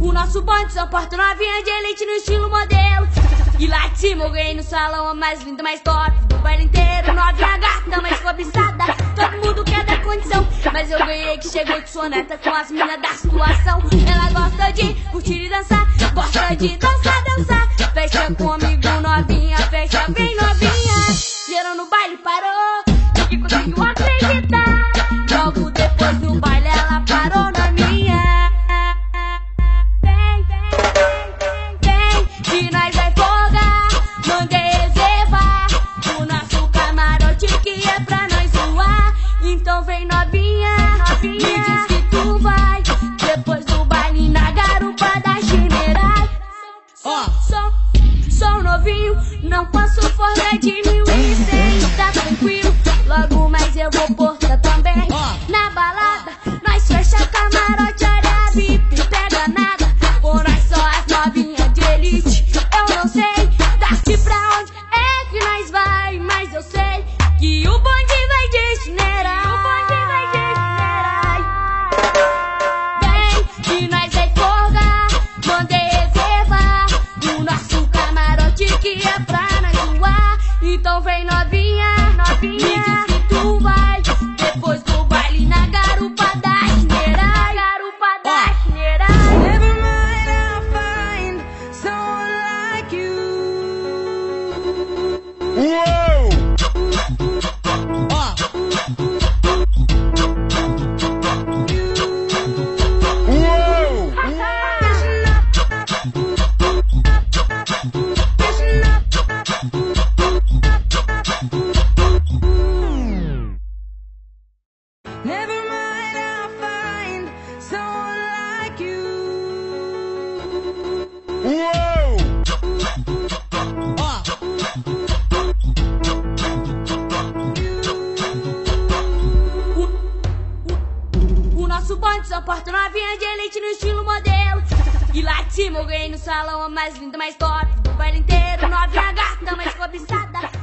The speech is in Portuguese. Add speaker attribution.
Speaker 1: O nosso bonde só porta novinha de elite no estilo modelo. E lá de cima eu ganhei no salão a mais linda, mais top do baile inteiro. Novinha gata, mais cobiçada. Mas eu ganhei que chegou de soneta com as minas da situação. Ela gosta de curtir e dançar. Gosta de dançar, dançar. Fecha comigo, novinha. Fecha bem novinha. Geral no baile parou. E conseguiu acreditar. Logo depois do baile que é pra zoar. Então vem novinha, novinha, Bonde só porta novinha de elite no estilo modelo. E lá de cima eu ganhei no salão a mais linda, mais top do baile inteiro. Novinha gata, mais cobiçada.